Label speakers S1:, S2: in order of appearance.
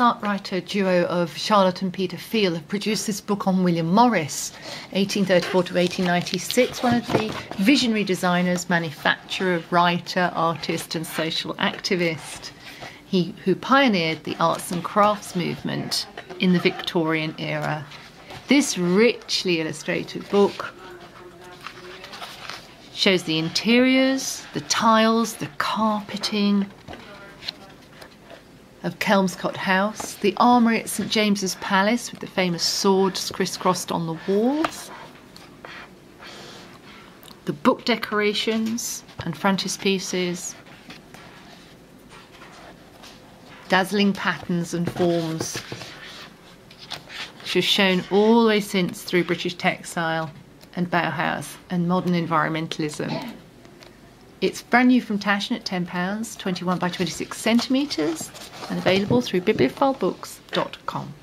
S1: art writer duo of Charlotte and Peter Fiell have produced this book on William Morris, 1834 to 1896, one of the visionary designers, manufacturer, writer, artist, and social activist. He who pioneered the arts and crafts movement in the Victorian era. This richly illustrated book shows the interiors, the tiles, the carpeting, of Kelmscott House, the armoury at St James's Palace with the famous swords crisscrossed on the walls, the book decorations and frontispieces, dazzling patterns and forms, which have shown all the way since through British textile and Bauhaus and modern environmentalism. It's brand new from Taschen at £10, 21 by 26 centimetres, and available through bibliophilebooks.com.